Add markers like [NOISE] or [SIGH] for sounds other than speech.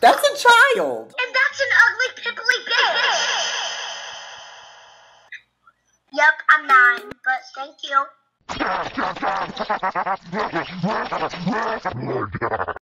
That's a child. And that's an ugly, pimply bitch. Yep, I'm nine, but thank you. [LAUGHS]